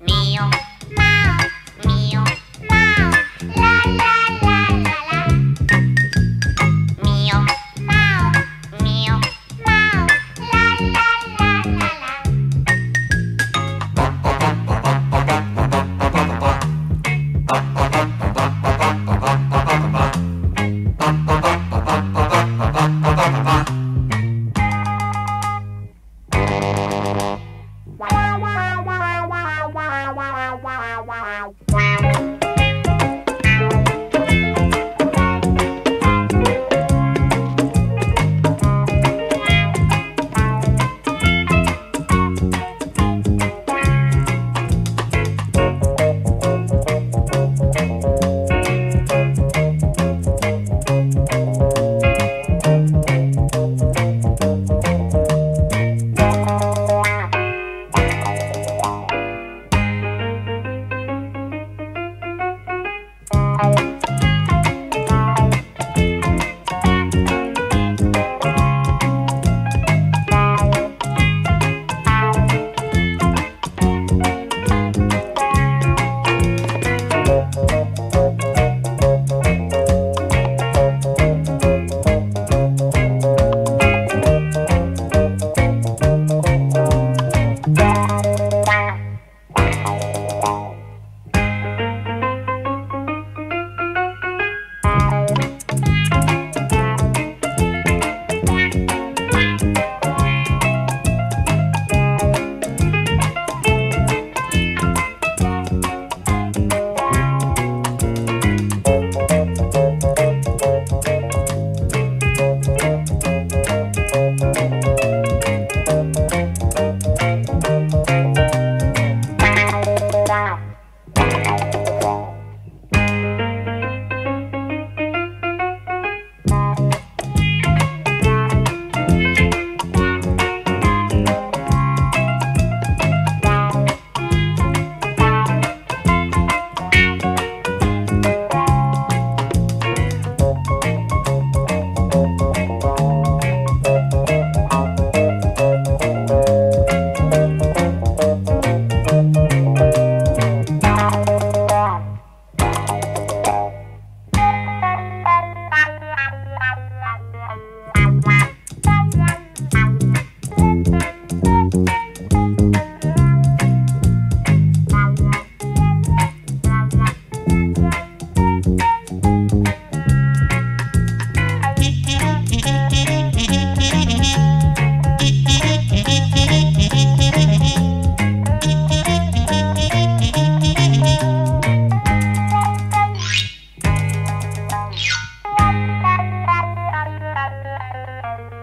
now. Bye.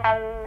Wow.